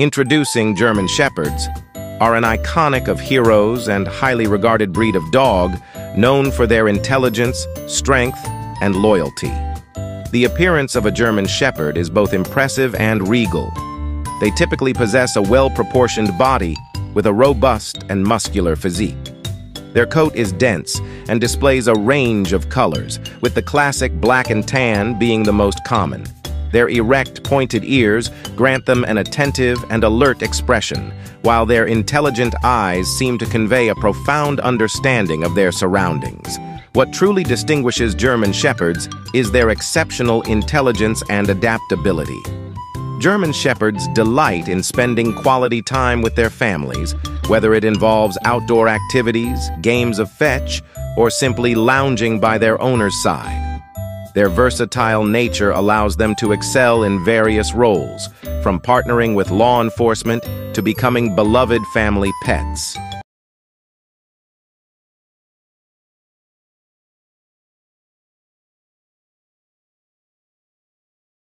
Introducing German Shepherds are an iconic of heroes and highly regarded breed of dog known for their intelligence, strength, and loyalty. The appearance of a German Shepherd is both impressive and regal. They typically possess a well-proportioned body with a robust and muscular physique. Their coat is dense and displays a range of colors, with the classic black and tan being the most common. Their erect, pointed ears grant them an attentive and alert expression, while their intelligent eyes seem to convey a profound understanding of their surroundings. What truly distinguishes German Shepherds is their exceptional intelligence and adaptability. German Shepherds delight in spending quality time with their families, whether it involves outdoor activities, games of fetch, or simply lounging by their owner's side. Their versatile nature allows them to excel in various roles, from partnering with law enforcement to becoming beloved family pets.